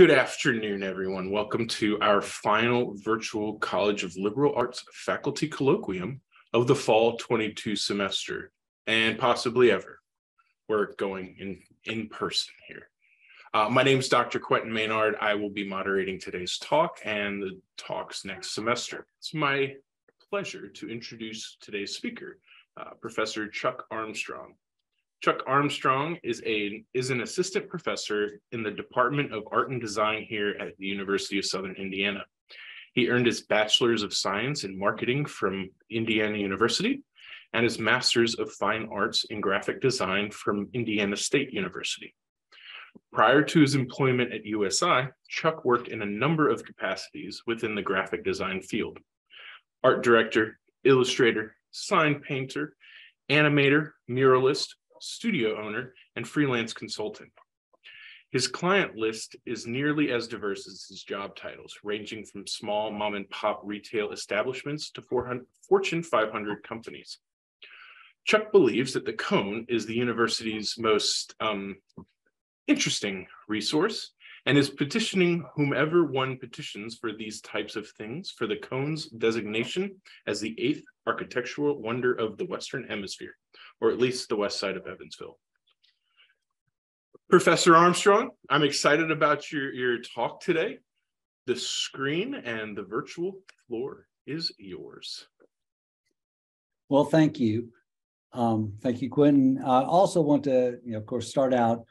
Good afternoon, everyone. Welcome to our final virtual College of Liberal Arts faculty colloquium of the fall 22 semester and possibly ever. We're going in, in person here. Uh, my name is Dr. Quentin Maynard. I will be moderating today's talk and the talks next semester. It's my pleasure to introduce today's speaker, uh, Professor Chuck Armstrong. Chuck Armstrong is a is an assistant professor in the Department of Art and Design here at the University of Southern Indiana. He earned his Bachelor's of Science in Marketing from Indiana University and his Master's of Fine Arts in Graphic Design from Indiana State University. Prior to his employment at USI, Chuck worked in a number of capacities within the graphic design field. Art director, illustrator, sign painter, animator, muralist, studio owner, and freelance consultant. His client list is nearly as diverse as his job titles, ranging from small mom and pop retail establishments to Fortune 500 companies. Chuck believes that the Cone is the university's most um, interesting resource and is petitioning whomever one petitions for these types of things for the Cone's designation as the eighth architectural wonder of the Western Hemisphere or at least the west side of Evansville. Professor Armstrong, I'm excited about your, your talk today. The screen and the virtual floor is yours. Well, thank you. Um, thank you, Quentin. I also want to, you know, of course, start out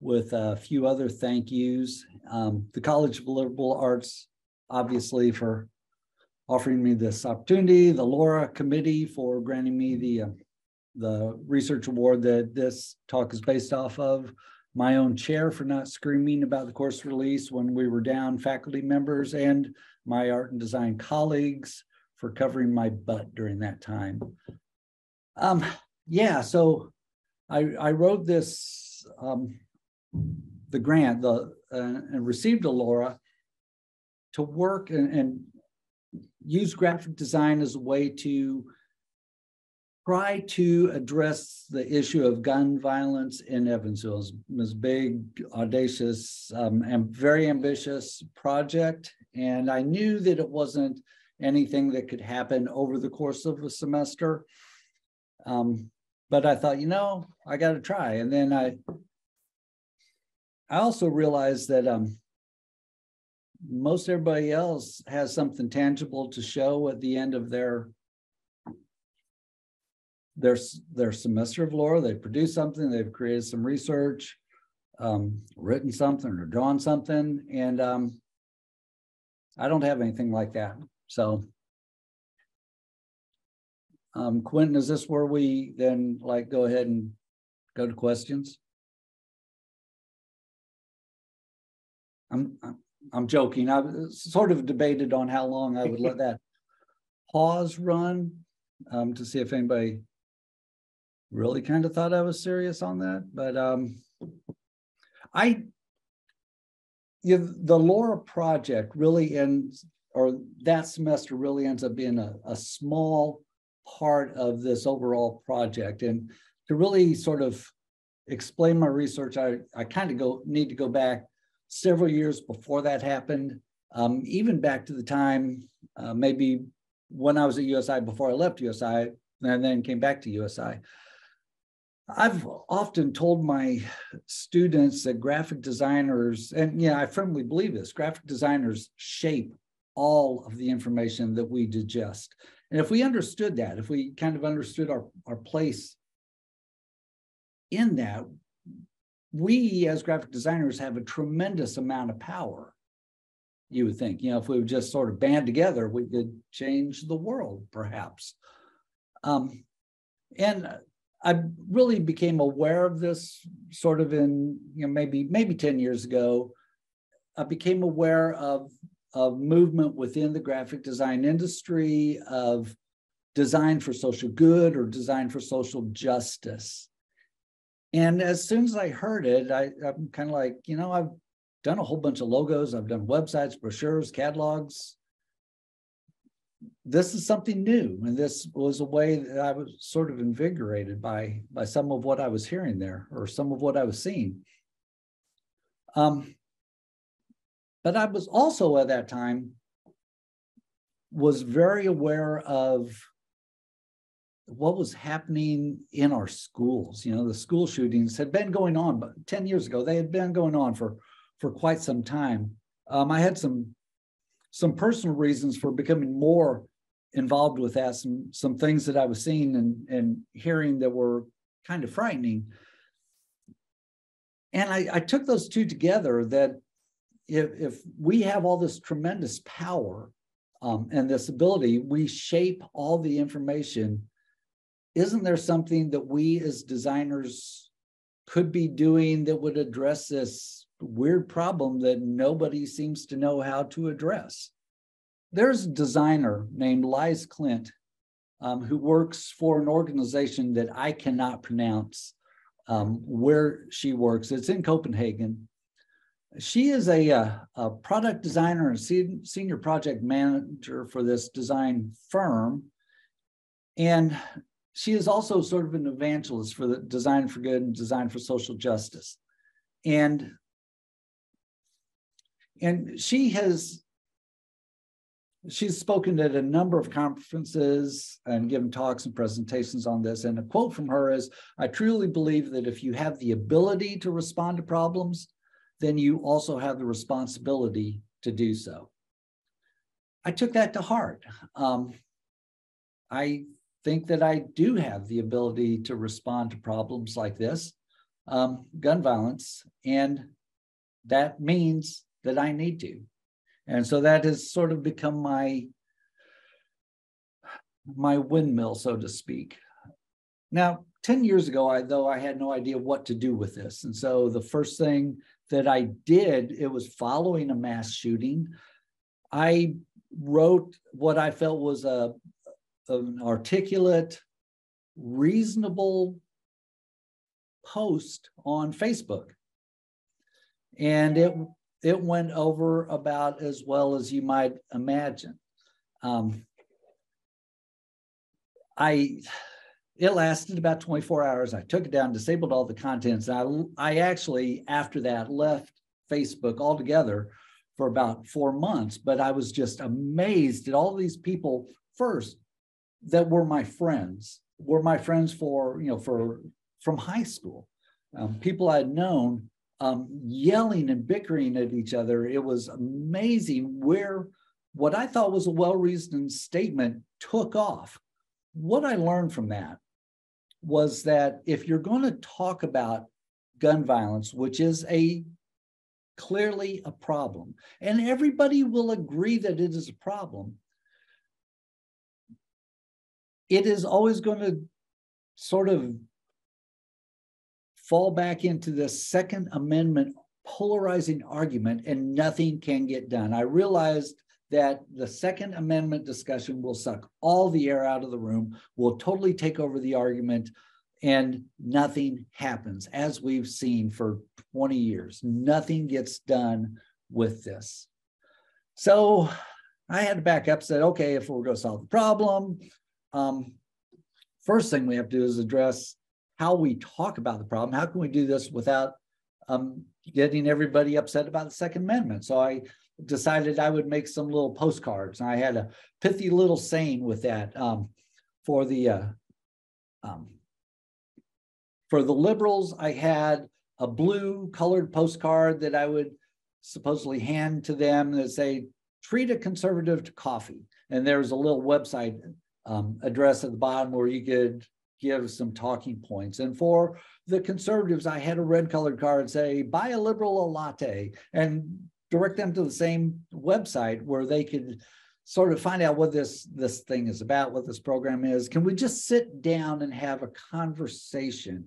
with a few other thank yous. Um, the College of Liberal Arts, obviously, for offering me this opportunity, the LARA Committee for granting me the uh, the research award that this talk is based off of, my own chair for not screaming about the course release when we were down faculty members, and my art and design colleagues for covering my butt during that time. Um, yeah, so I, I wrote this, um, the grant, the uh, and received a LARA to work and, and use graphic design as a way to try to address the issue of gun violence in Evansville. It was a big, audacious, um, and very ambitious project. And I knew that it wasn't anything that could happen over the course of a semester. Um, but I thought, you know, I got to try. And then I, I also realized that um, most everybody else has something tangible to show at the end of their their, their semester of lore. they've produced something, they've created some research, um, written something or drawn something. And um, I don't have anything like that. So um, Quentin, is this where we then like go ahead and go to questions? I'm I'm joking. I sort of debated on how long I would let that pause run um, to see if anybody really kind of thought I was serious on that. But um, I, you the LARA project really ends, or that semester really ends up being a, a small part of this overall project. And to really sort of explain my research, I, I kind of go need to go back several years before that happened, um, even back to the time uh, maybe when I was at USI before I left USI and then came back to USI. I've often told my students that graphic designers, and yeah, I firmly believe this, graphic designers shape all of the information that we digest. And if we understood that, if we kind of understood our, our place in that, we as graphic designers have a tremendous amount of power. You would think, you know, if we would just sort of band together, we could change the world, perhaps. Um, and I really became aware of this sort of in you know maybe maybe 10 years ago. I became aware of of movement within the graphic design industry of design for social good or design for social justice. And as soon as I heard it, I, I'm kind of like, you know, I've done a whole bunch of logos, I've done websites, brochures, catalogs, this is something new and this was a way that i was sort of invigorated by by some of what i was hearing there or some of what i was seeing um, but I was also at that time was very aware of what was happening in our schools. You know, the school shootings had been going on, but 10 years ago, they had been going on for, for quite some time. Um, I had some, some personal reasons for becoming more involved with that, some, some things that I was seeing and, and hearing that were kind of frightening. And I, I took those two together that if, if we have all this tremendous power um, and this ability, we shape all the information isn't there something that we as designers could be doing that would address this weird problem that nobody seems to know how to address? There's a designer named Liz Clint um, who works for an organization that I cannot pronounce um, where she works. It's in Copenhagen. She is a, a, uh, a product designer and senior project manager for this design firm. And she is also sort of an evangelist for the design for good and design for social justice and and she has she's spoken at a number of conferences and given talks and presentations on this. And a quote from her is i truly believe that if you have the ability to respond to problems then you also have the responsibility to do so. I took that to heart. Um, i think that I do have the ability to respond to problems like this, um, gun violence, and that means that I need to. And so that has sort of become my my windmill, so to speak. Now, 10 years ago, I though I had no idea what to do with this. And so the first thing that I did, it was following a mass shooting. I wrote what I felt was a, an articulate, reasonable post on Facebook. And it it went over about as well as you might imagine. Um, I it lasted about 24 hours. I took it down, disabled all the contents. I I actually after that left Facebook altogether for about four months. But I was just amazed at all these people first that were my friends, were my friends for, you know, for from high school. Um, people I'd known um, yelling and bickering at each other. It was amazing where what I thought was a well reasoned statement took off. What I learned from that was that if you're going to talk about gun violence, which is a clearly a problem, and everybody will agree that it is a problem, it is always going to sort of fall back into the Second Amendment polarizing argument and nothing can get done. I realized that the Second Amendment discussion will suck all the air out of the room, will totally take over the argument, and nothing happens, as we've seen for 20 years. Nothing gets done with this. So I had to back up, said, okay, if we're going to solve the problem, um, first thing we have to do is address how we talk about the problem. How can we do this without um, getting everybody upset about the Second Amendment? So I decided I would make some little postcards. And I had a pithy little saying with that um, for the uh, um, for the liberals. I had a blue colored postcard that I would supposedly hand to them that say, "Treat a conservative to coffee." And there's a little website um, address at the bottom where you could give some talking points. And for the conservatives, I had a red colored card say, buy a liberal a latte and direct them to the same website where they could sort of find out what this this thing is about, what this program is. Can we just sit down and have a conversation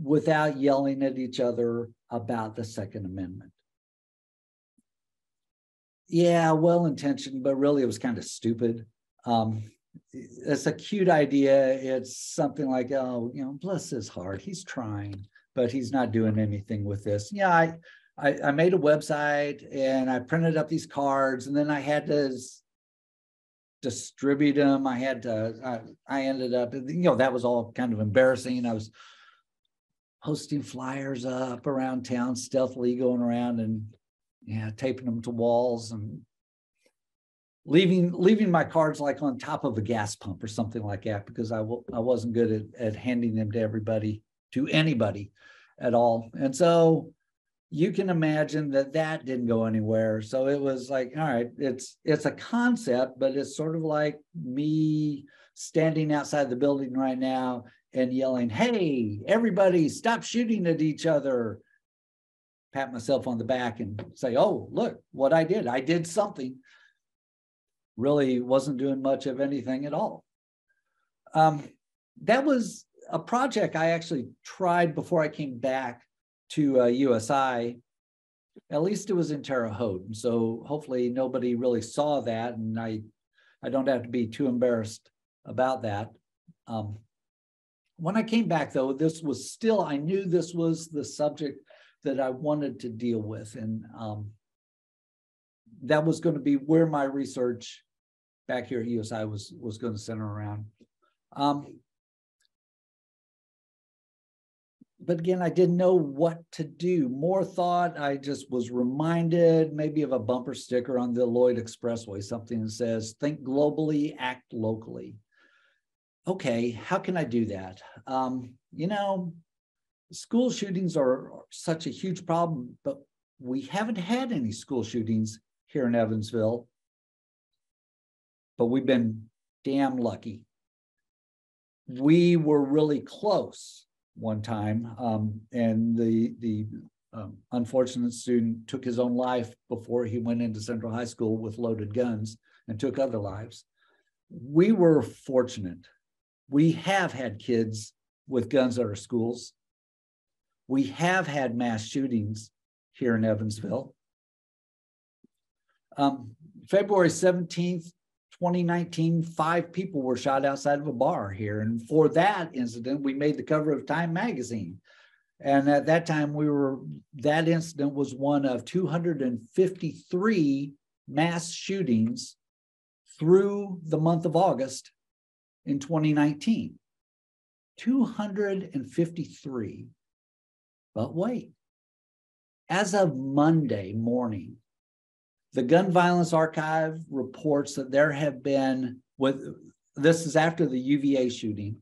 without yelling at each other about the Second Amendment? Yeah, well intentioned, but really it was kind of stupid. Um, it's a cute idea. It's something like, oh, you know, bless his heart, he's trying, but he's not doing anything with this. Yeah, I, I, I made a website and I printed up these cards, and then I had to distribute them. I had to. I, I ended up, you know, that was all kind of embarrassing. I was posting flyers up around town, stealthily going around and yeah, taping them to walls and leaving leaving my cards like on top of a gas pump or something like that because I w- I wasn't good at, at handing them to everybody to anybody at all. And so you can imagine that that didn't go anywhere. So it was like all right it's it's a concept but it's sort of like me standing outside the building right now and yelling hey everybody stop shooting at each other. Pat myself on the back and say oh look what i did. I did something really wasn't doing much of anything at all. Um, that was a project I actually tried before I came back to uh, USI. At least it was in Terre Haute, so hopefully nobody really saw that, and I, I don't have to be too embarrassed about that. Um, when I came back, though, this was still I knew this was the subject that I wanted to deal with, and um, that was going to be where my research back here at USI was was going to center around. Um, but again, I didn't know what to do. More thought. I just was reminded maybe of a bumper sticker on the Lloyd Expressway, something that says, think globally, act locally. Okay, how can I do that? Um, you know, school shootings are such a huge problem, but we haven't had any school shootings here in Evansville but we've been damn lucky. We were really close one time, um, and the the um, unfortunate student took his own life before he went into Central High School with loaded guns and took other lives. We were fortunate. We have had kids with guns at our schools. We have had mass shootings here in Evansville. Um, February 17th, 2019, five people were shot outside of a bar here. And for that incident, we made the cover of Time magazine. And at that time, we were, that incident was one of 253 mass shootings through the month of August in 2019. 253. But wait, as of Monday morning, the Gun Violence Archive reports that there have been, with this is after the UVA shooting,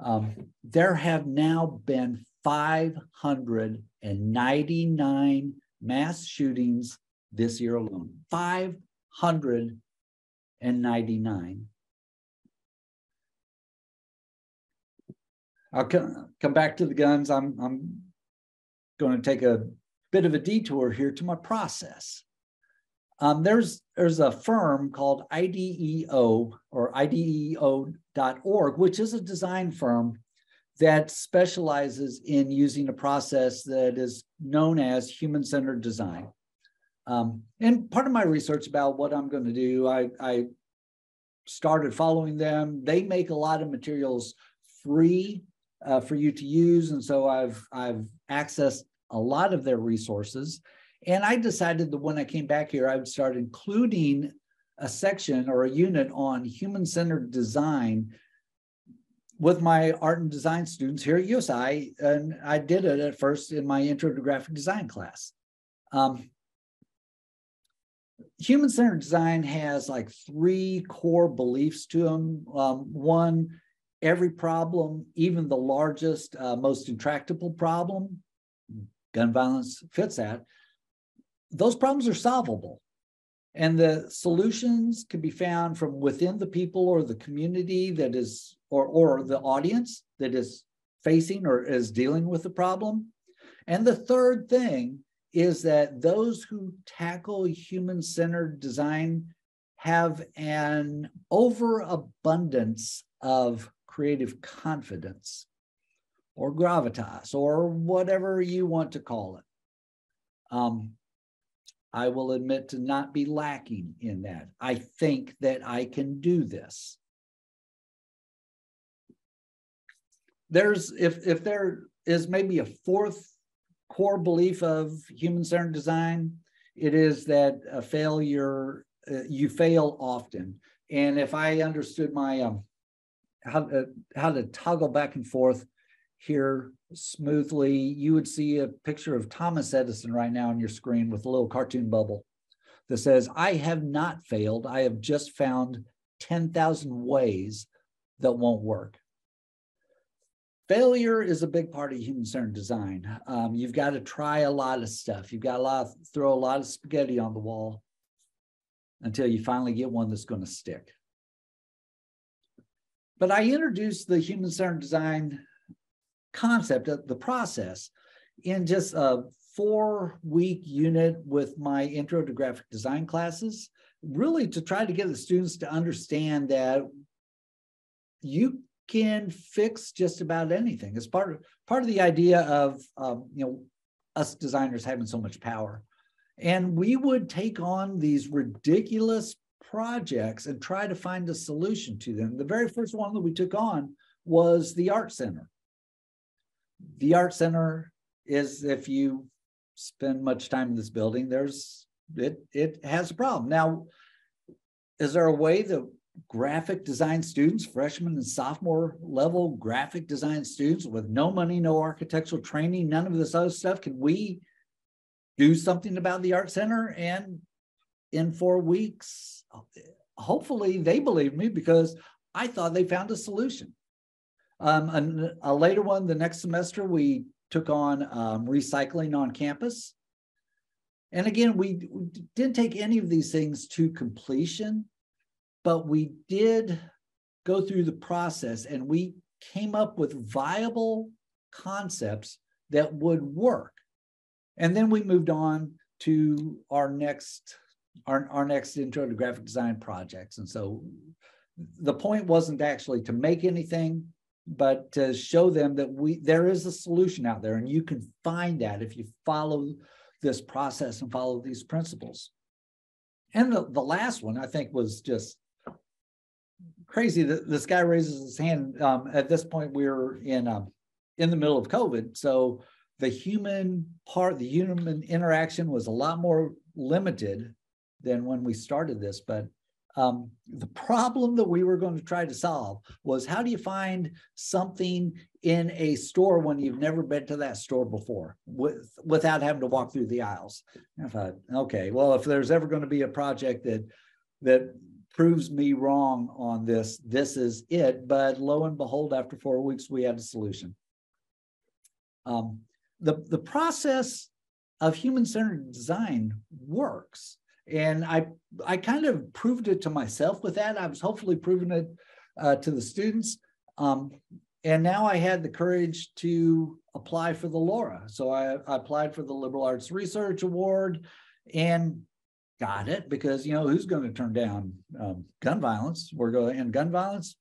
um, there have now been 599 mass shootings this year alone. 599. I'll come, come back to the guns. I'm, I'm going to take a bit of a detour here to my process. Um, there's there's a firm called IDEO or IDEO.org, which is a design firm that specializes in using a process that is known as human-centered design. Um, and part of my research about what I'm going to do, I, I started following them. They make a lot of materials free uh, for you to use, and so I've I've accessed a lot of their resources. And I decided that when I came back here, I would start including a section or a unit on human centered design with my art and design students here at USI. And I did it at first in my intro to graphic design class. Um, human centered design has like three core beliefs to them. Um, one, every problem, even the largest, uh, most intractable problem, gun violence fits that those problems are solvable. And the solutions can be found from within the people or the community that is, or, or the audience that is facing or is dealing with the problem. And the third thing is that those who tackle human centered design have an overabundance of creative confidence or gravitas or whatever you want to call it. Um, I will admit to not be lacking in that. I think that I can do this. There's if if there is maybe a fourth core belief of human centered design, it is that a failure uh, you fail often. And if I understood my um, how to, how to toggle back and forth here smoothly, you would see a picture of Thomas Edison right now on your screen with a little cartoon bubble that says, I have not failed. I have just found 10,000 ways that won't work. Failure is a big part of human centered design. Um, you've got to try a lot of stuff. You've got a lot, of, throw a lot of spaghetti on the wall until you finally get one that's going to stick. But I introduced the human centered design concept of the process in just a four week unit with my intro to graphic design classes, really to try to get the students to understand that you can fix just about anything. It's part of part of the idea of um, you know us designers having so much power. And we would take on these ridiculous projects and try to find a solution to them. The very first one that we took on was the Art Center. The Art Center is, if you spend much time in this building, there's it it has a problem. Now, is there a way that graphic design students, freshman and sophomore level graphic design students with no money, no architectural training, none of this other stuff, can we do something about the art center? And in four weeks, hopefully they believe me because I thought they found a solution. Um, and a later one, the next semester, we took on um, recycling on campus. And again, we, didn't take any of these things to completion, but we did go through the process and we came up with viable concepts that would work. And then we moved on to our next our, our next intro to graphic design projects. And so the point wasn't actually to make anything, but to show them that we there is a solution out there and you can find that if you follow this process and follow these principles. And the, the last one I think was just crazy that this guy raises his hand. Um, at this point, we we're in um, in the middle of COVID, so the human part, the human interaction was a lot more limited than when we started this. But um, the problem that we were going to try to solve was how do you find something in a store when you've never been to that store before with, without having to walk through the aisles? And I thought, okay, well, if there's ever going to be a project that that proves me wrong on this, this is it. But lo and behold, after four weeks, we had a solution. Um, the, the process of human-centered design works and I I kind of proved it to myself with that. I was hopefully proving it uh, to the students. Um, and now I had the courage to apply for the LARA. So I, I, applied for the Liberal Arts Research Award and got it because you know who's going to turn down um, gun violence? We're going and gun violence.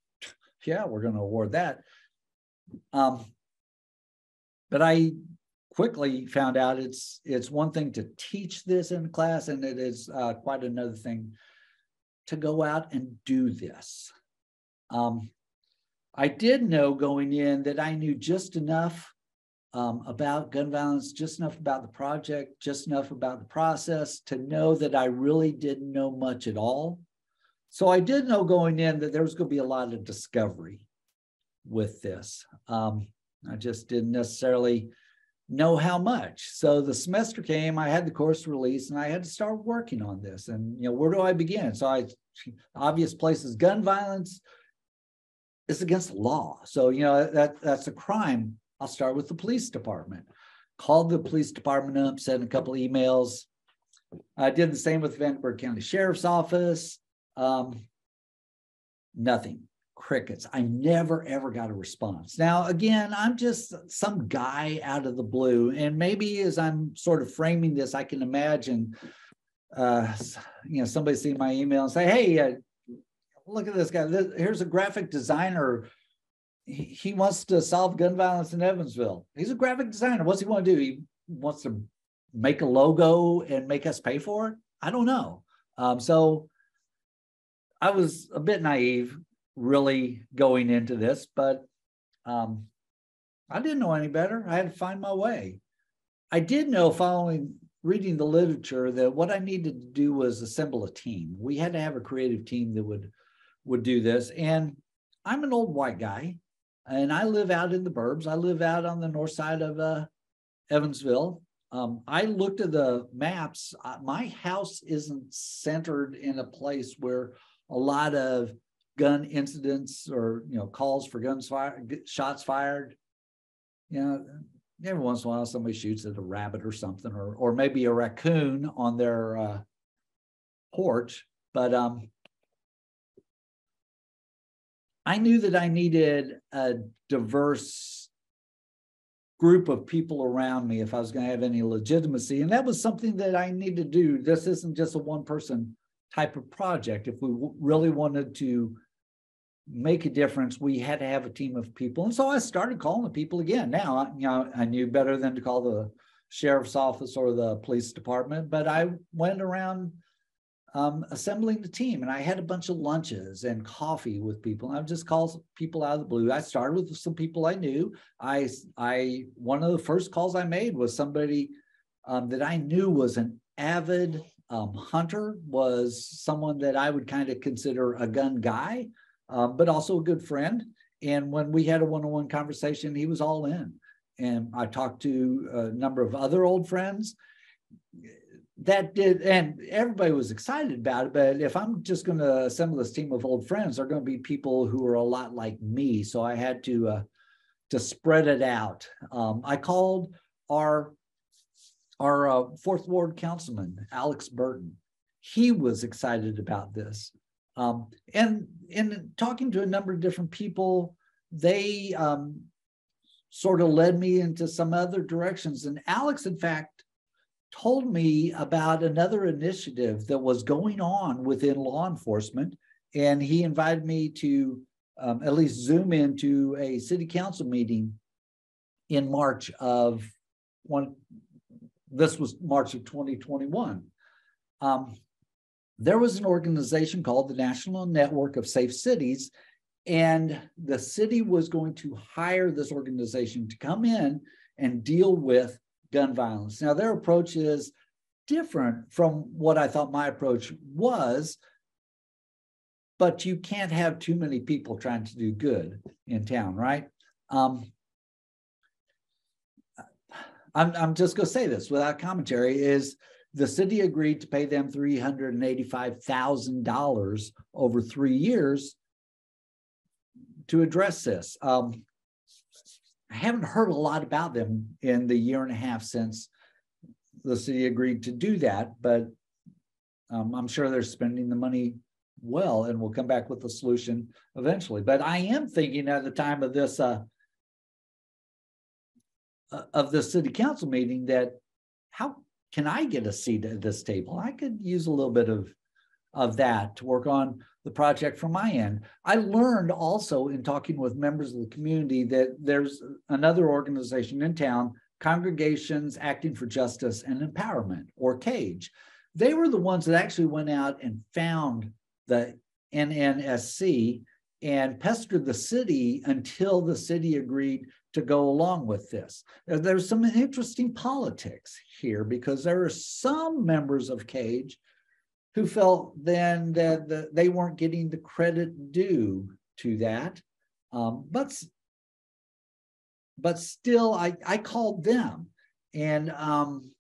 Yeah, we're going to award that. Um, but I quickly found out it's it's one thing to teach this in class and it is uh, quite another thing to go out and do this. Um, i did know going in that i knew just enough um, about gun violence just enough about the project just enough about the process to know that i really didn't know much at all. So i did know going in that there was going to be a lot of discovery with this. Um, i just didn't necessarily know how much. So the semester came, I had the course release and I had to start working on this. And, you know, where do I begin? So I, obvious places, gun violence is against the law. So, you know, that that's a crime. I'll start with the police department. Called the police department up, sent a couple emails. I did the same with Vanderburgh County Sheriff's Office. Um, nothing crickets. I never ever got a response. Now, again, I'm just some guy out of the blue. And maybe as I'm sort of framing this, I can imagine, uh, you know, somebody see my email and say, hey, uh, look at this guy. This, here's a graphic designer. He, he wants to solve gun violence in Evansville. He's a graphic designer. What's he want to do? He wants to make a logo and make us pay for it? I don't know. Um, so I was a bit naive really going into this, but um, I didn't know any better. I had to find my way. I did know following reading the literature that what I needed to do was assemble a team. We had to have a creative team that would would do this. And I'm an old white guy. and I live out in the burbs. I live out on the north side of uh, Evansville. Um, I looked at the maps. Uh, my house isn't centered in a place where a lot of gun incidents or you know calls for guns fired, shots fired. You know, every once in a while somebody shoots at a rabbit or something, or or maybe a raccoon on their uh, porch. But um, I knew that I needed a diverse group of people around me if I was going to have any legitimacy. And that was something that I need to do. This isn't just a one person type of project. If we really wanted to make a difference, we had to have a team of people. And so I started calling the people again. Now, you know, I knew better than to call the sheriff's office or the police department, but I went around um, assembling the team. And I had a bunch of lunches and coffee with people. I just called people out of the blue. I started with some people I knew. I, I one of the first calls I made was somebody um, that I knew was an avid um, hunter, was someone that I would kind of consider a gun guy, um, but also a good friend. And when we had a one-on-one conversation, he was all in. And I talked to a number of other old friends that did, and everybody was excited about it. But if I'm just going to assemble this team of old friends, they're going to be people who are a lot like me. So I had to uh, to spread it out. Um, I called our our uh, fourth ward councilman, Alex Burton. He was excited about this, um, and in talking to a number of different people, they um, sort of led me into some other directions. And Alex, in fact, told me about another initiative that was going on within law enforcement. And he invited me to um, at least zoom into a city council meeting in March of one. This was March of 2021. Um, there was an organization called the National Network of Safe Cities, and the city was going to hire this organization to come in and deal with gun violence. Now, their approach is different from what I thought my approach was, but you can't have too many people trying to do good in town, right? Um, I'm, I'm just going to say this without commentary is the city agreed to pay them $385,000 over three years to address this. Um, I haven't heard a lot about them in the year and a half since the city agreed to do that, but um, I'm sure they're spending the money well and we'll come back with a solution eventually. But I am thinking at the time of this uh, uh of the city council meeting that how can I get a seat at this table? I could use a little bit of of that to work on the project from my end. I learned also in talking with members of the community that there's another organization in town, Congregations Acting for Justice and Empowerment, or CAJE. They were the ones that actually went out and found the NNSC and pestered the city until the city agreed to go along with this. There's some interesting politics here because there are some members of CAJE who felt then that the, they weren't getting the credit due to that. Um, but but still, I, I called them and um,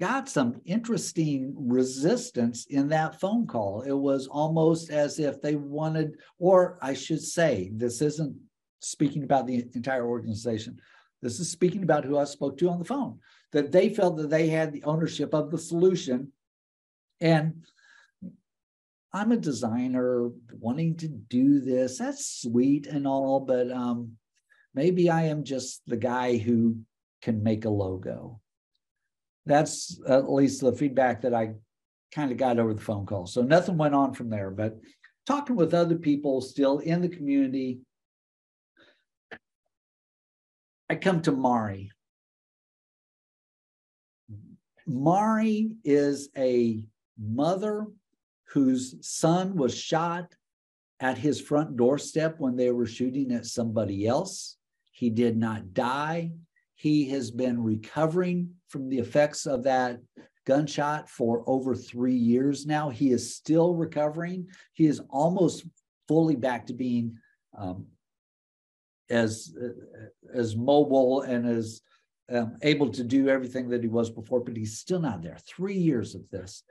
got some interesting resistance in that phone call. It was almost as if they wanted, or I should say, this isn't speaking about the entire organization. This is speaking about who I spoke to on the phone, that they felt that they had the ownership of the solution and I'm a designer wanting to do this. That's sweet and all, but um, maybe I am just the guy who can make a logo. That's at least the feedback that I kind of got over the phone call. So nothing went on from there, but talking with other people still in the community, I come to Mari. Mari is a mother whose son was shot at his front doorstep when they were shooting at somebody else. He did not die. He has been recovering from the effects of that gunshot for over three years now. He is still recovering. He is almost fully back to being um, as as mobile and as um, able to do everything that he was before, but he's still not there. Three years of this.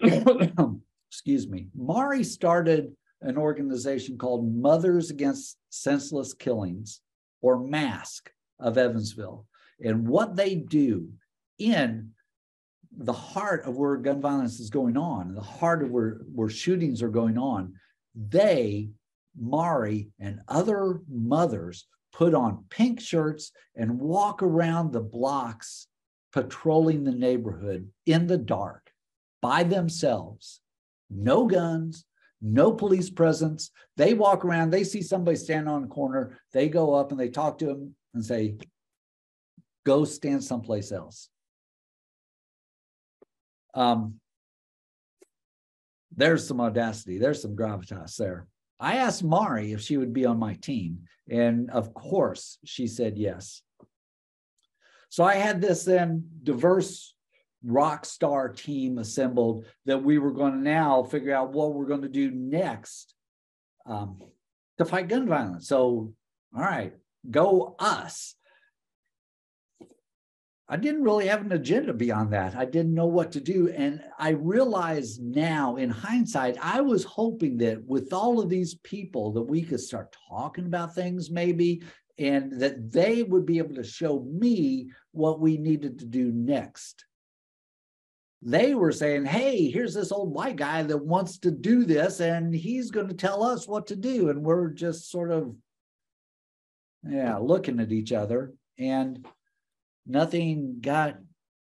Excuse me. Mari started an organization called Mothers Against Senseless Killings, or MASK, of Evansville. And what they do in the heart of where gun violence is going on, the heart of where, where shootings are going on, they, Mari, and other mothers put on pink shirts and walk around the blocks patrolling the neighborhood in the dark by themselves. No guns, no police presence. They walk around, they see somebody standing on a corner, they go up and they talk to them and say, go stand someplace else. Um, there's some audacity, there's some gravitas there. I asked Mari if she would be on my team, and of course, she said yes. So I had this then diverse rock star team assembled that we were going to now figure out what we're going to do next um, to fight gun violence. So, all right, go us. I didn't really have an agenda beyond that. I didn't know what to do. And I realize now in hindsight, I was hoping that with all of these people that we could start talking about things maybe, and that they would be able to show me what we needed to do next. They were saying, hey, here's this old white guy that wants to do this, and he's going to tell us what to do. And we're just sort of, yeah, looking at each other. And nothing got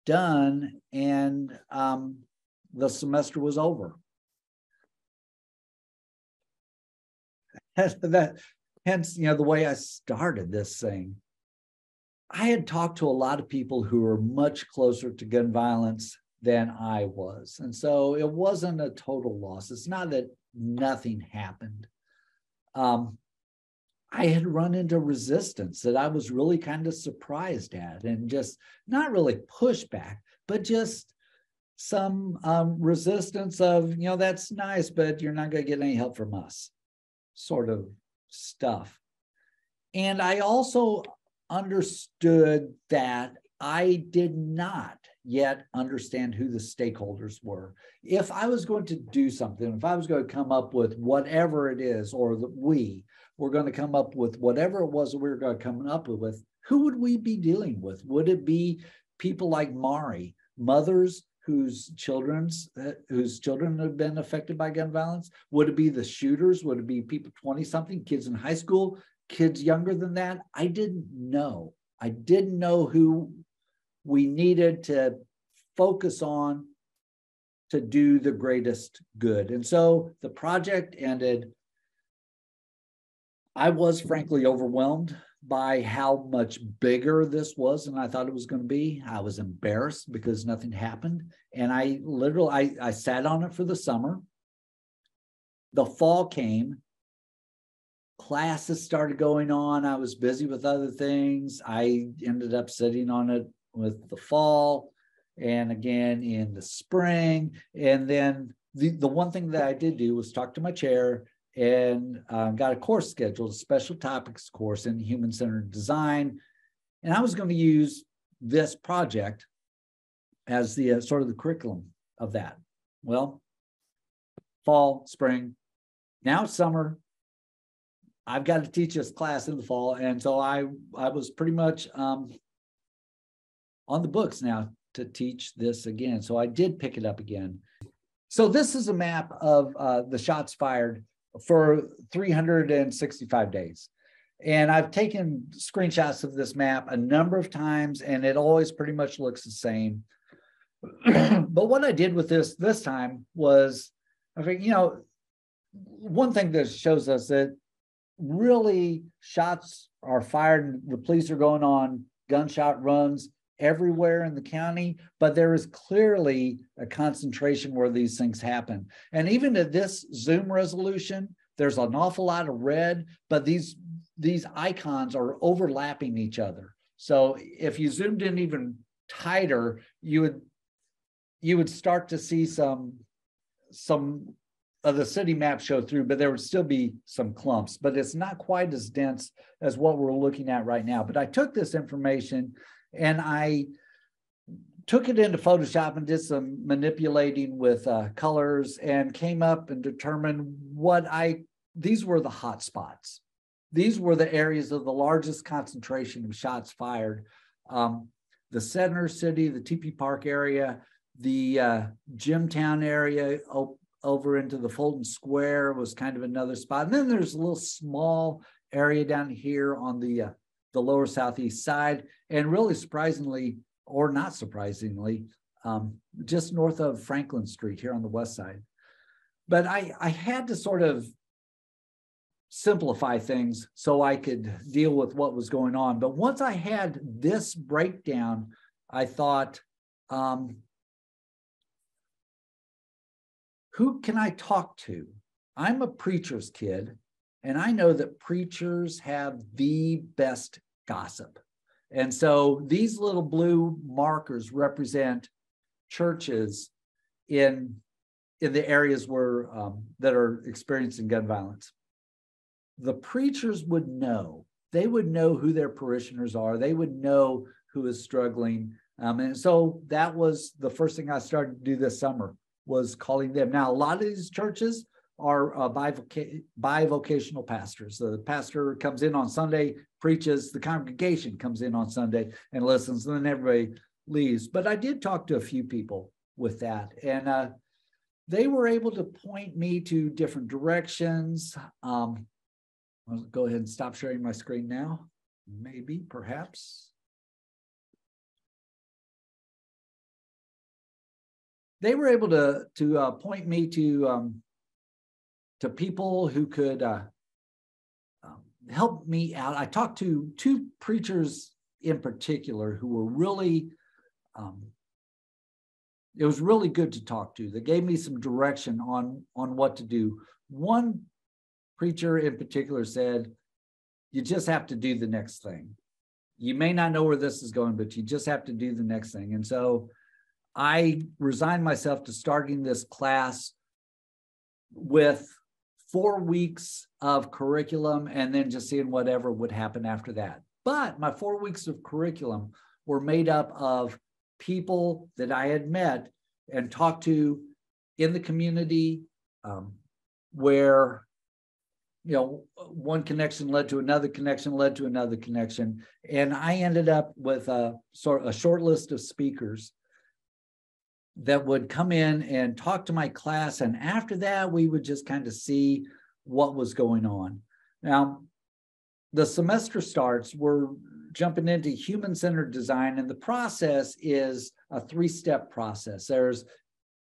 done and um, the semester was over. that hence, you know, the way I started this thing. I had talked to a lot of people who were much closer to gun violence than I was. And so it wasn't a total loss. It's not that nothing happened. Um, I had run into resistance that I was really kind of surprised at, and just not really pushback, but just some um, resistance of, you know, that's nice, but you're not going to get any help from us, sort of stuff. And I also understood that I did not yet understand who the stakeholders were. If I was going to do something, if I was going to come up with whatever it is, or the, we were going to come up with whatever it was that we were going to come up with, who would we be dealing with? Would it be people like Mari, mothers whose children's whose children have been affected by gun violence? Would it be the shooters? Would it be people 20 something, kids in high school, kids younger than that? I didn't know. I didn't know who we needed to focus on to do the greatest good. And so the project ended. I was frankly overwhelmed by how much bigger this was than I thought it was going to be. I was embarrassed because nothing happened. And I literally I, I sat on it for the summer. The fall came. Classes started going on. I was busy with other things. I ended up sitting on it with the fall and again in the spring. And then the, the one thing that I did do was talk to my chair and uh, got a course scheduled, a special topics course in human centered design. And I was going to use this project as the uh, sort of the curriculum of that. Well, fall, spring, now summer. I've got to teach this class in the fall, and so I I was pretty much um, on the books now to teach this again. So I did pick it up again. So this is a map of uh, the shots fired for 365 days. And I've taken screenshots of this map a number of times, and it always pretty much looks the same. but what I did with this this time was, I think, you know, one thing that shows us that really shots are fired, the police are going on gunshot runs everywhere in the county, but there is clearly a concentration where these things happen. And even at this Zoom resolution, there's an awful lot of red, but these these icons are overlapping each other. So if you zoomed in even tighter, you would you would start to see some some of the city map show through, but there would still be some clumps, but it's not quite as dense as what we're looking at right now. But I took this information and I took it into Photoshop and did some manipulating with uh, colors and came up and determined what I, these were the hot spots. These were the areas of the largest concentration of shots fired. Um, the center city, the Tepe Park area, the uh, Jimtown area over into the Fulton Square was kind of another spot. And then there's a little small area down here on the uh, the lower southeast side, and really surprisingly, or not surprisingly, um, just north of Franklin Street here on the west side. But I I had to sort of simplify things so I could deal with what was going on. But once I had this breakdown, I thought, um, who can I talk to? I'm a preacher's kid, and I know that preachers have the best gossip. And so these little blue markers represent churches in, in the areas where um, that are experiencing gun violence. The preachers would know, they would know who their parishioners are, they would know who is struggling. Um, and so that was the first thing I started to do this summer was calling them. Now, a lot of these churches are uh, bivoc- bivocational pastors. The pastor comes in on Sunday, preaches, the congregation comes in on Sunday and listens, and then everybody leaves. But I did talk to a few people with that, and uh, they were able to point me to different directions. Um, I'll go ahead and stop sharing my screen now. Maybe, perhaps. they were able to to uh, point me to um, to people who could uh, um, help me out. I talked to two preachers in particular who were really. Um, it was really good to talk to. They gave me some direction on on what to do. One preacher in particular said, "You just have to do the next thing. You may not know where this is going, but you just have to do the next thing." And so I resigned myself to starting this class with four weeks of curriculum and then just seeing whatever would happen after that. But my four weeks of curriculum were made up of people that I had met and talked to in the community um, where you know one connection led to another connection led to another connection and i ended up with a sort of a short list of speakers that would come in and talk to my class. And after that, we would just kind of see what was going on. Now, the semester starts, we're jumping into human centered design, and the process is a three step process. There's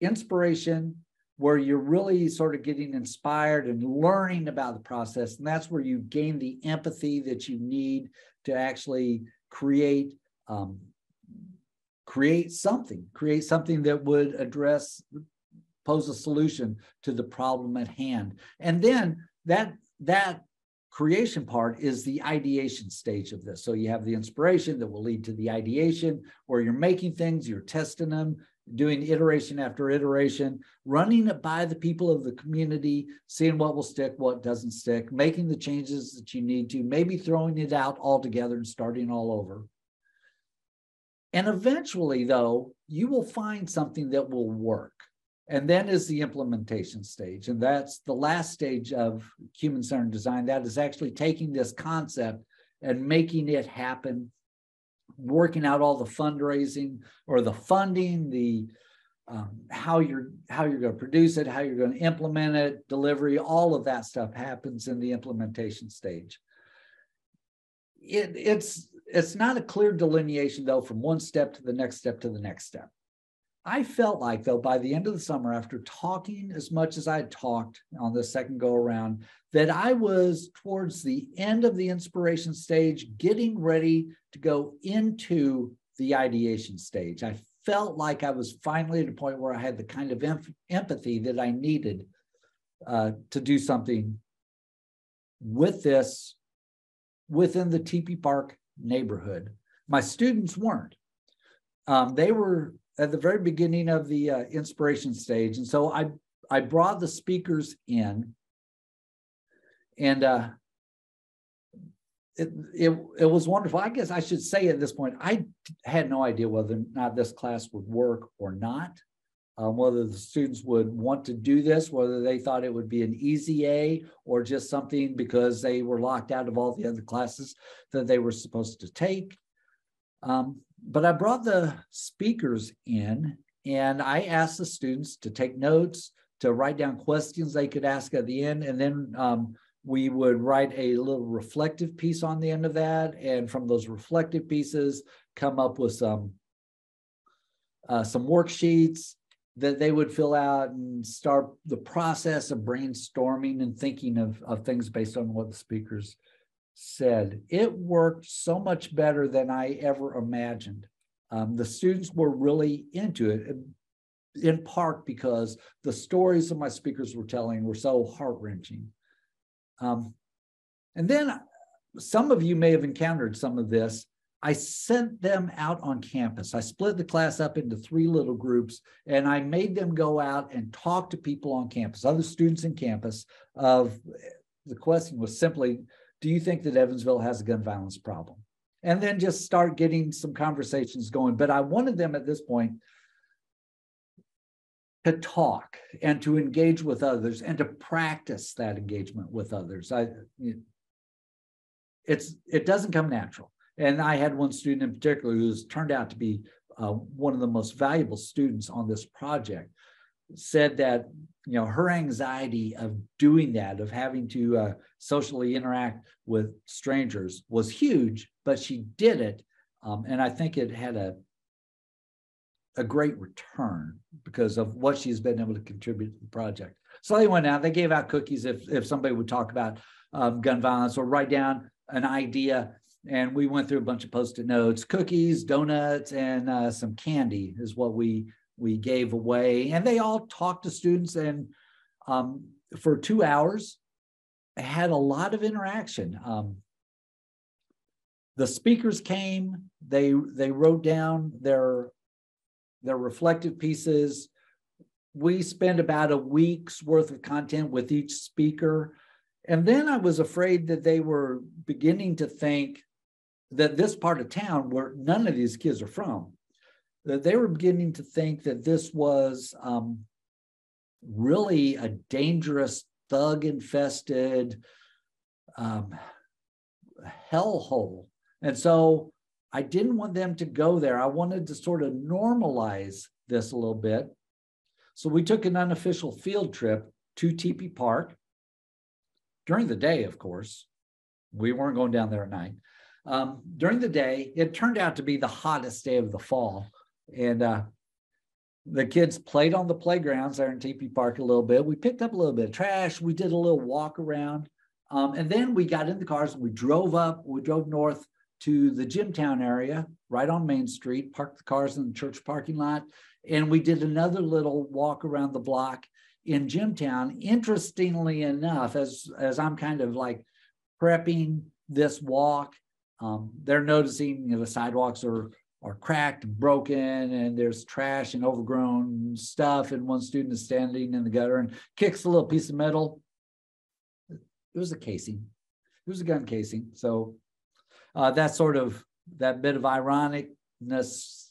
inspiration, where you're really sort of getting inspired and learning about the process. And that's where you gain the empathy that you need to actually create um, create something, create something that would address, pose a solution to the problem at hand. And then that, that creation part is the ideation stage of this. So you have the inspiration that will lead to the ideation where you're making things, you're testing them, doing iteration after iteration, running it by the people of the community, seeing what will stick, what doesn't stick, making the changes that you need to, maybe throwing it out altogether and starting all over. And eventually, though, you will find something that will work. And then is the implementation stage. And that's the last stage of human centered design. That is actually taking this concept and making it happen, working out all the fundraising or the funding, the um, how you're how you're going to produce it, how you're going to implement it, delivery, all of that stuff happens in the implementation stage. It, it's it's not a clear delineation though from one step to the next step to the next step. I felt like though by the end of the summer, after talking as much as I had talked on the second go around, that I was towards the end of the inspiration stage, getting ready to go into the ideation stage. I felt like I was finally at a point where I had the kind of em- empathy that I needed uh, to do something with this within the Tepe Park neighborhood. My students weren't. Um, they were at the very beginning of the uh, inspiration stage, and so I I brought the speakers in and uh, it, it, it was wonderful. I guess I should say at this point, I had no idea whether or not this class would work or not, um, whether the students would want to do this, whether they thought it would be an easy A or just something because they were locked out of all the other classes that they were supposed to take. Um, but I brought the speakers in and I asked the students to take notes, to write down questions they could ask at the end, and then um, we would write a little reflective piece on the end of that. And from those reflective pieces, come up with some uh, some worksheets that they would fill out and start the process of brainstorming and thinking of, of things based on what the speakers said. It worked so much better than I ever imagined. Um, the students were really into it, in part because the stories that my speakers were telling were so heart wrenching. Um, and then some of you may have encountered some of this. I sent them out on campus. I split the class up into three little groups and I made them go out and talk to people on campus, other students in campus. Of the question was simply, do you think that Evansville has a gun violence problem? And then just start getting some conversations going. But I wanted them at this point to talk and to engage with others and to practice that engagement with others. I, it's it doesn't come natural. And I had one student in particular who's turned out to be uh, one of the most valuable students on this project. Said that you know her anxiety of doing that, of having to uh, socially interact with strangers, was huge, but she did it, um, and I think it had a a great return because of what she's been able to contribute to the project. So they went out, they gave out cookies if, if somebody would talk about um, gun violence or write down an idea. And we went through a bunch of post-it notes, cookies, donuts, and uh, some candy is what we we gave away. And they all talked to students and um, for two hours had a lot of interaction. Um, the speakers came, they they wrote down their their reflective pieces. We spend about a week's worth of content with each speaker. And then I was afraid that they were beginning to think that this part of town where none of these kids are from, that they were beginning to think that this was um, really a dangerous, thug infested um, hellhole. And so I didn't want them to go there. I wanted to sort of normalize this a little bit. So we took an unofficial field trip to Tepe Park during the day, of course. We weren't going down there at night. Um, during the day, it turned out to be the hottest day of the fall. And uh, the kids played on the playgrounds there in Tepe Park a little bit. We picked up a little bit of trash. We did a little walk around. Um, and then we got in the cars and we drove up, we drove north to the Jimtown area, right on Main Street, parked the cars in the church parking lot, and we did another little walk around the block in Jimtown. Interestingly enough, as as I'm kind of like prepping this walk, um, they're noticing you know, the sidewalks are are cracked and broken, and there's trash and overgrown stuff. And one student is standing in the gutter and kicks a little piece of metal. It was a casing. It was a gun casing. So uh, that sort of that bit of ironicness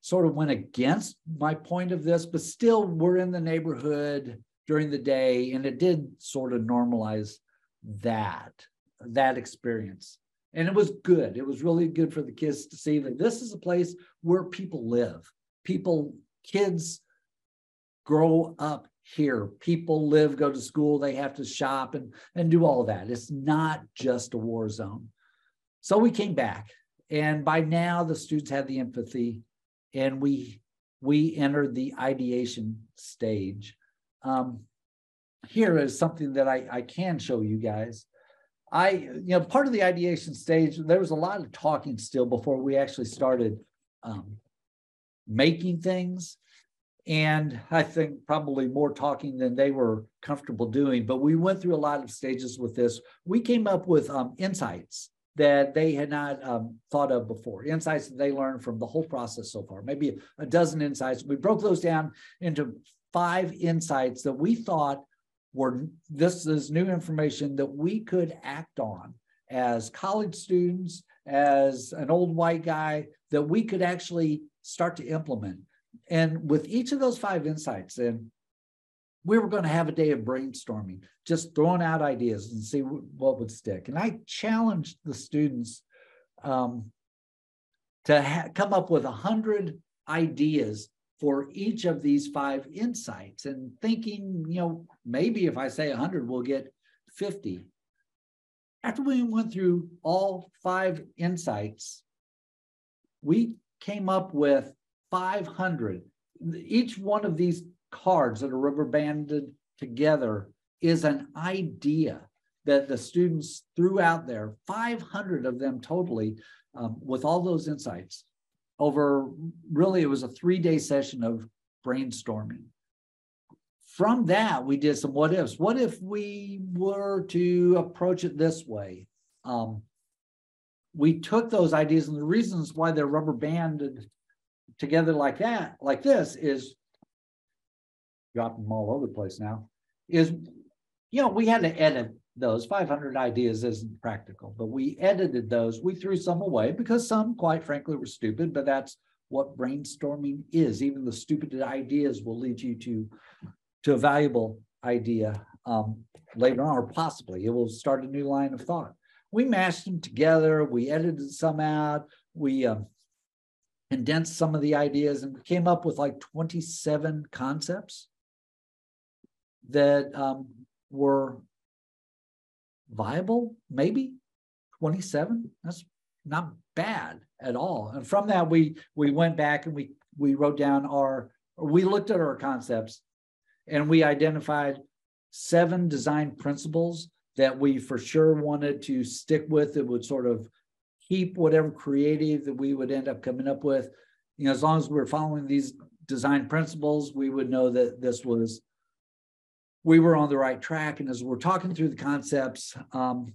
sort of went against my point of this, but still we're in the neighborhood during the day, and it did sort of normalize that that experience. And it was good. It was really good for the kids to see that this is a place where people live. People, kids grow up here. People live, go to school, they have to shop and, and do all that. It's not just a war zone. So we came back, and by now the students had the empathy, and we we entered the ideation stage. Um, here is something that I, I can show you guys. I, you know, part of the ideation stage, there was a lot of talking still before we actually started um, making things. And I think probably more talking than they were comfortable doing. But we went through a lot of stages with this. We came up with um, insights that they had not um, thought of before, insights that they learned from the whole process so far, maybe a dozen insights. We broke those down into five insights that we thought were this is new information that we could act on as college students, as an old white guy, that we could actually start to implement. And with each of those five insights, and we were going to have a day of brainstorming, just throwing out ideas and see what would stick. And I challenged the students um, to ha- come up with a hundred ideas for each of these five insights and thinking, you know, maybe if I say 100, we'll get 50. After we went through all five insights, we came up with 500. Each one of these cards that are rubber banded together is an idea that the students threw out there, 500 of them totally, um, with all those insights over really, it was a three day session of brainstorming. From that, we did some what ifs. What if we were to approach it this way? Um, we took those ideas, and the reasons why they're rubber banded together like that, like this, is dropping them all over the place now. Is you know we had to edit those 500 ideas isn't practical, but we edited those. We threw some away because some, quite frankly, were stupid, but that's what brainstorming is. Even the stupid ideas will lead you to, to a valuable idea um, later on, or possibly it will start a new line of thought. We mashed them together, we edited some out, we um, condensed some of the ideas and came up with like 27 concepts that um, were viable, maybe 27. That's not bad at all. And from that, we we went back and we we wrote down our we looked at our concepts and we identified seven design principles that we for sure wanted to stick with that would sort of keep whatever creative that we would end up coming up with. You know, as long as we're following these design principles, we would know that this was we were on the right track. And as we're talking through the concepts, um,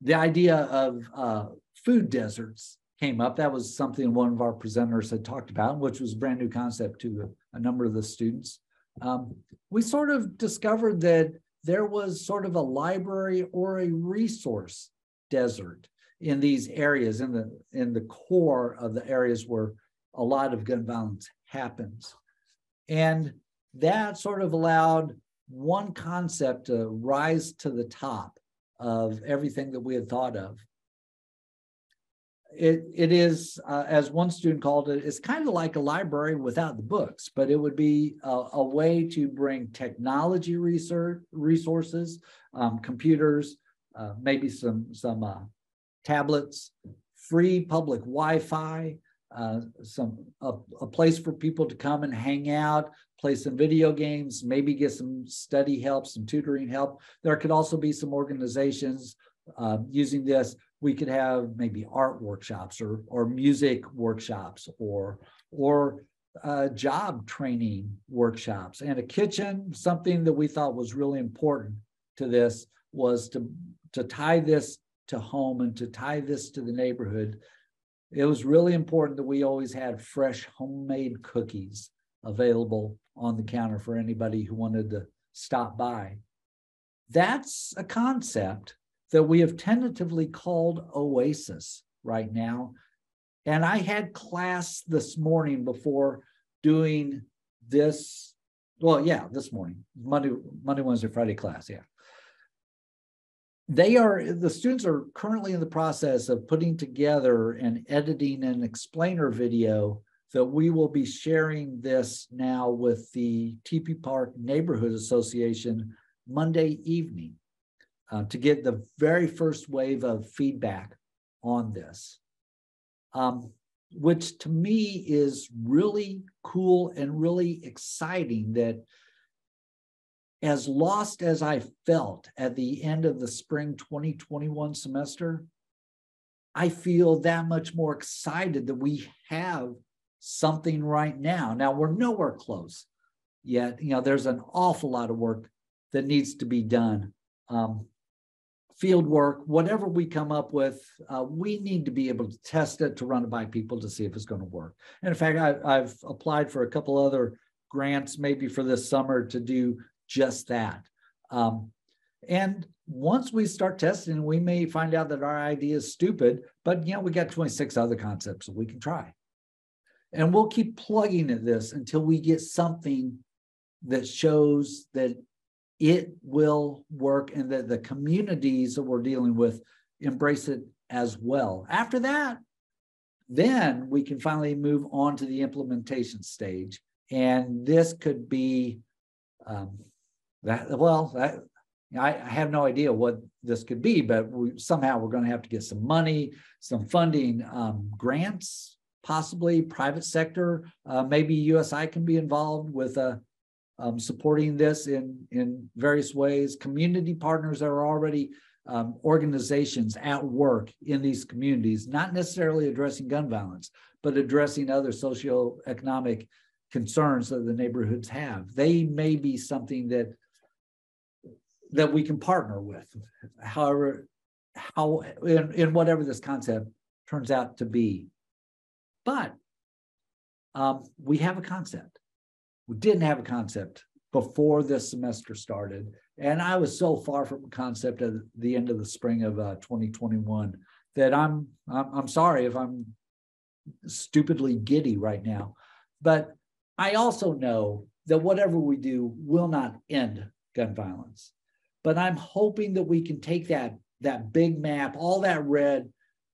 the idea of uh, food deserts came up. That was something one of our presenters had talked about, which was a brand new concept to a, number of the students. Um, we sort of discovered that there was sort of a library or a resource desert in these areas, in the in the core of the areas where a lot of gun violence happens. And that sort of allowed one concept to rise to the top of everything that we had thought of. It, it is, uh, as one student called it, it's kind of like a library without the books, but it would be a, a way to bring technology research resources, um, computers, uh, maybe some some uh, tablets, free public Wi-Fi, uh, some a, a, place for people to come and hang out, play some video games, maybe get some study help, some tutoring help. There could also be some organizations uh, using this. We could have maybe art workshops or or music workshops or or uh, job training workshops and a kitchen. Something that we thought was really important to this was to to tie this to home and to tie this to the neighborhood it was really important that we always had fresh homemade cookies available on the counter for anybody who wanted to stop by. That's a concept that we have tentatively called Oasis right now. And I had class this morning before doing this. Well, yeah, this morning, Monday, Monday, Wednesday, Friday class. Yeah they are the students are currently in the process of putting together and editing an explainer video that we will be sharing this now with the Tepe Park Neighborhood Association Monday evening uh, to get the very first wave of feedback on this, um, which to me is really cool and really exciting that as lost as I felt at the end of the spring 2021 semester, I feel that much more excited that we have something right now. Now we're nowhere close yet. You know, there's an awful lot of work that needs to be done. Um, field work, whatever we come up with, uh, we need to be able to test it to run it by people to see if it's going to work. And in fact, I, I've applied for a couple other grants maybe for this summer to do just that. Um, and once we start testing, we may find out that our idea is stupid, but you know, we got 26 other concepts that we can try. And we'll keep plugging at this until we get something that shows that it will work and that the communities that we're dealing with embrace it as well. After that, then we can finally move on to the implementation stage. And this could be um, that, well, that, I, have no idea what this could be, but we, somehow we're going to have to get some money, some funding, um, grants, possibly private sector. Uh, maybe USI can be involved with uh, um, supporting this in, in various ways. Community partners are already um, organizations at work in these communities, not necessarily addressing gun violence, but addressing other socioeconomic concerns that the neighborhoods have. They may be something that that we can partner with, however, how in, in whatever this concept turns out to be. But um, we have a concept. We didn't have a concept before this semester started. And I was so far from a concept at the end of the spring of uh, 2021 that I'm, I'm I'm sorry if I'm stupidly giddy right now. But I also know that whatever we do will not end gun violence. But I'm hoping that we can take that that big map, all that red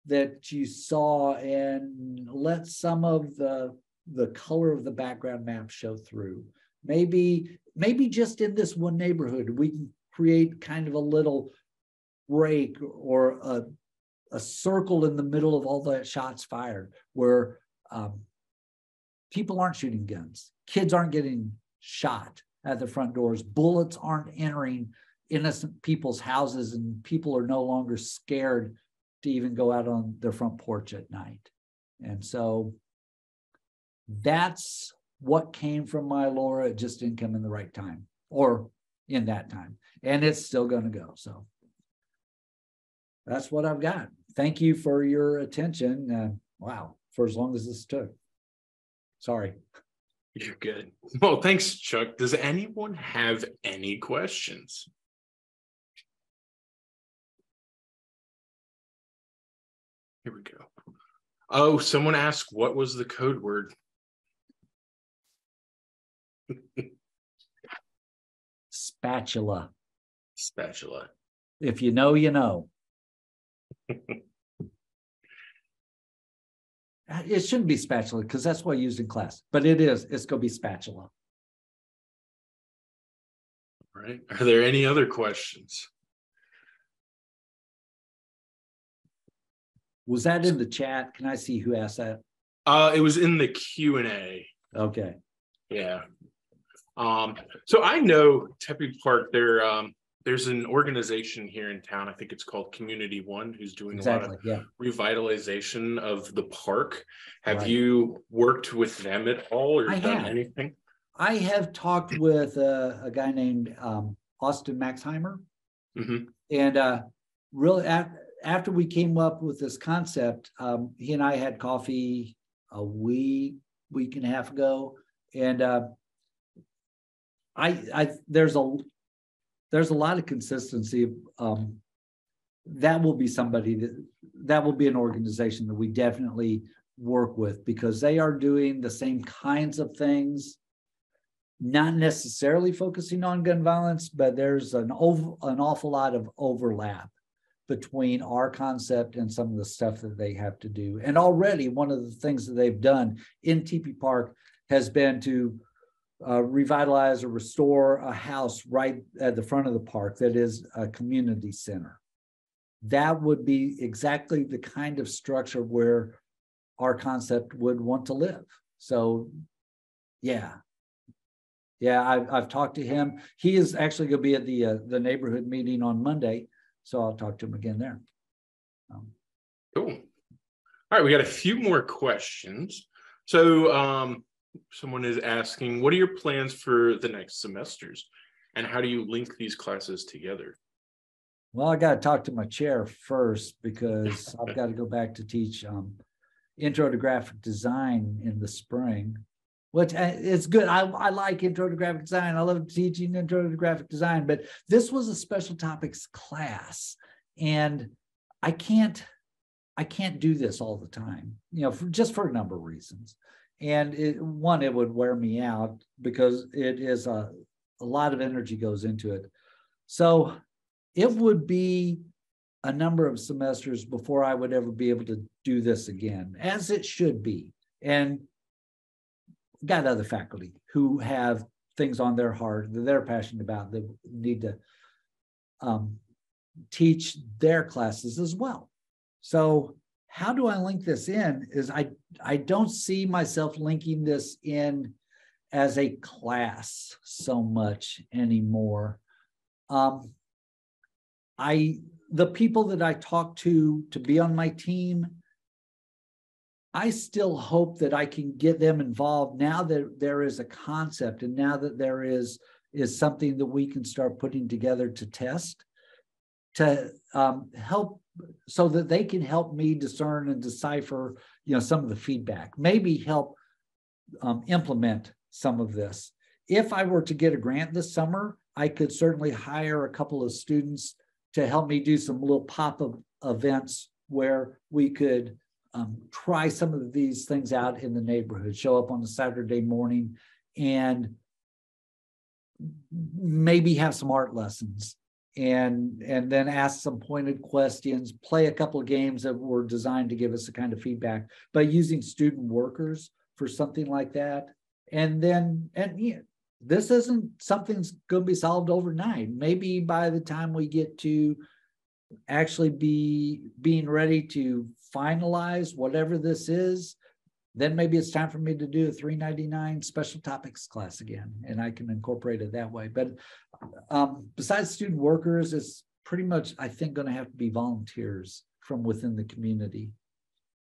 that you saw, and let some of the the color of the background map show through. Maybe maybe just in this one neighborhood, we can create kind of a little break or a, a circle in the middle of all the shots fired where um, people aren't shooting guns, kids aren't getting shot at the front doors, bullets aren't entering innocent people's houses, and people are no longer scared to even go out on their front porch at night. And so that's what came from my LARA. It just didn't come in the right time or in that time. And it's still going to go. So that's what I've got. Thank you for your attention. Uh, wow, for as long as this took. Sorry. You're good. Well, thanks, Chuck. Does anyone have any questions? Here we go. Oh, someone asked what was the code word? Spatula. Spatula. If you know, you know. it shouldn't be spatula because that's what I used in class, but it is. It's going to be spatula. All right. Are there any other questions? Was that in the chat? Can I see who asked that? Uh, it was in the Q and A. Okay. Yeah. Um, so I know Tepe Park, there um, there's an organization here in town, I think it's called Community One, who's doing exactly, a lot of yeah. revitalization of the park. Have right. you worked with them at all or I done have. anything? I have talked with a, a guy named um, Austin Maxheimer. Mm-hmm. And uh, really, after we came up with this concept, um, he and I had coffee a week, week and a half ago. And uh, I, I there's a there's a lot of consistency. Um, that will be somebody that that will be an organization that we definitely work with because they are doing the same kinds of things not necessarily focusing on gun violence but there's an over, an awful lot of overlap between our concept and some of the stuff that they have to do and already one of the things that they've done in Tepe park has been to uh, revitalize or restore a house right at the front of the park that is a community center. That would be exactly the kind of structure where our concept would want to live. So, yeah, yeah, I've, I've talked to him. He is actually going to be at the uh, the neighborhood meeting on Monday, so I'll talk to him again there. Um, cool. All right, we got a few more questions. So, um, someone is asking, what are your plans for the next semesters? And how do you link these classes together? Well, I got to talk to my chair first because I've got to go back to teach um, intro to graphic design in the spring. Which uh, is good. I, I like intro to graphic design. I love teaching intro to graphic design, but this was a special topics class. And I can't, I can't do this all the time, you know, for, just for a number of reasons. And it, one, it would wear me out because it is a, a lot of energy goes into it. So it would be a number of semesters before I would ever be able to do this again, as it should be. And got other faculty who have things on their heart that they're passionate about that need to um, teach their classes as well. So how do I link this in is I I don't see myself linking this in as a class so much anymore. Um, I the people that I talk to to be on my team, I still hope that I can get them involved now that there is a concept and now that there is is something that we can start putting together to test to um, help so that they can help me discern and decipher you know some of the feedback maybe help um, implement some of this. If i were to get a grant this summer i could certainly hire a couple of students to help me do some little pop-up events where we could um, try some of these things out in the neighborhood. Show up on a saturday morning and maybe have some art lessons and and then ask some pointed questions play a couple of games that were designed to give us a kind of feedback by using student workers for something like that. And then and you know, this isn't something's going to be solved overnight. Maybe by the time we get to actually be being ready to finalize whatever this is then maybe it's time for me to do a 399 special topics class again and i can incorporate it that way. But um, besides student workers it's pretty much i think going to have to be volunteers from within the community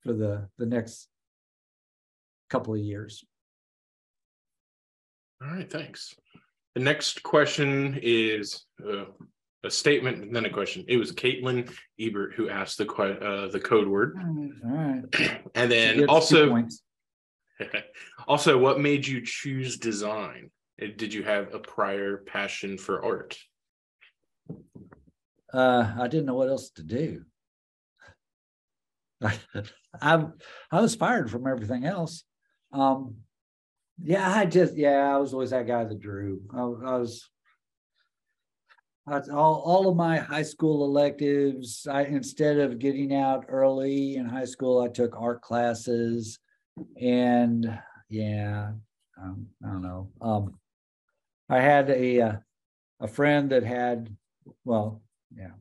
for the the next couple of years. All right thanks. The next question is uh, a statement and then a question. It was Caitlin Ebert who asked the uh, the code word. All right. And then also, also, what made you choose design? Uh, did you have a prior passion for art? Uh, I didn't know what else to do. I, I, I was fired from everything else. Um, yeah, I just yeah, I was always that guy that drew. I, I was all, all of my high school electives, I instead of getting out early in high school, I took art classes, and yeah, um, I don't know. Um, I had a uh, a friend that had, well, yeah,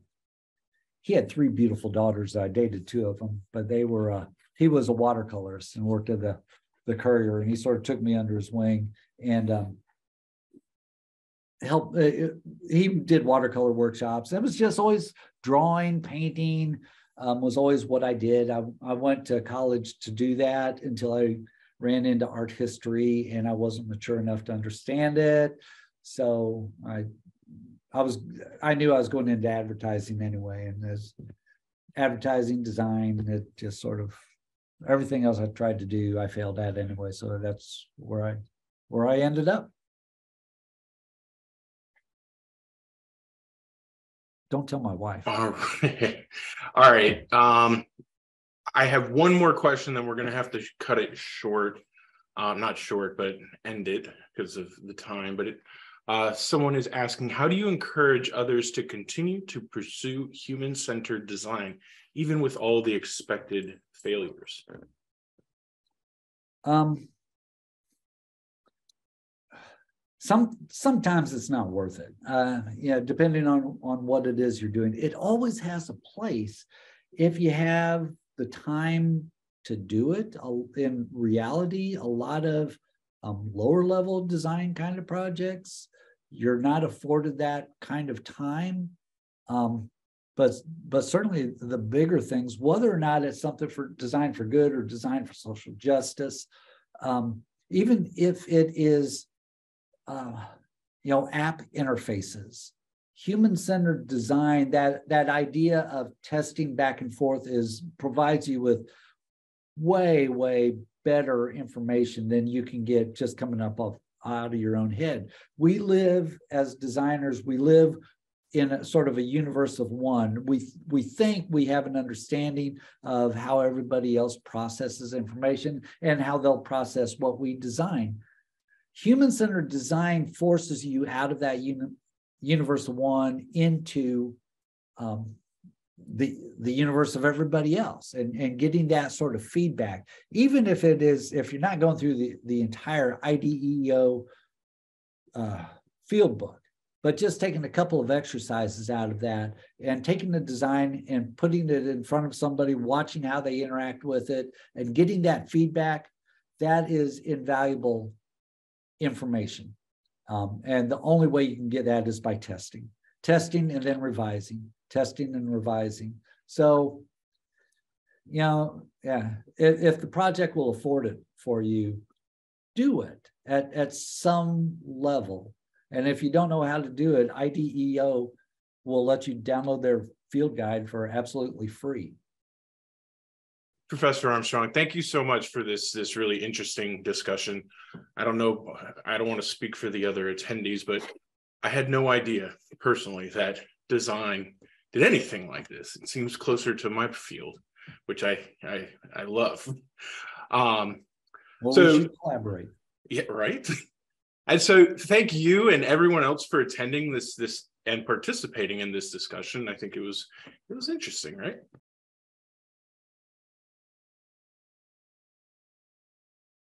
he had three beautiful daughters. I dated two of them, but they were uh, he was a watercolorist and worked at the the Courier, and he sort of took me under his wing and um, help uh, he did watercolor workshops. It was just always drawing painting um, was always what i did. I, I went to college to do that until i ran into art history and i wasn't mature enough to understand it. So i i was i knew i was going into advertising anyway and as advertising design it just sort of everything else i tried to do i failed at anyway. So that's where i where i ended up Don't tell my wife. All right. All right. Um, I have one more question, then we're going to have to cut it short. Uh, not short, but end it because of the time. But it, uh, someone is asking, how do you encourage others to continue to pursue human centered design, even with all the expected failures? Um, some sometimes it's not worth it. Uh yeah depending on on what it is you're doing it always has a place. If you have the time to do it in reality a lot of um, lower level design kind of projects you're not afforded that kind of time. Um, but but certainly the bigger things whether or not it's something for design for good or design for social justice um, even if it is uh, you know, app interfaces, human-centered design. That that idea of testing back and forth is provides you with way way better information than you can get just coming up off out of your own head. We live as designers, we live in a sort of a universe of one. We we think we have an understanding of how everybody else processes information and how they'll process what we design. Human-centered design forces you out of that uni- universe one into um, the the universe of everybody else and and getting that sort of feedback. Even if it is if you're not going through the the entire IDEO uh, field book but just taking a couple of exercises out of that and taking the design and putting it in front of somebody watching how they interact with it and getting that feedback that is invaluable information um, and the only way you can get that is by testing testing and then revising testing and revising. So, you know, yeah, if, if the project will afford it for you, do it at, at some level. And if you don't know how to do it, IDEO will let you download their field guide for absolutely free. Professor Armstrong, thank you so much for this this really interesting discussion. I don't know, I don't want to speak for the other attendees, but I had no idea personally that design did anything like this. It seems closer to my field, which I I, I love. Um, well, so we collaborate. Yeah, right. And so, thank you and everyone else for attending this this and participating in this discussion. I think it was it was interesting, right?